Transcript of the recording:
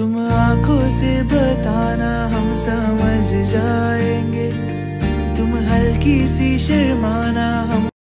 तुम आँखों से बताना हम समझ जाएँगे। तुम हल्की सी शर्माना